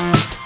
Bye.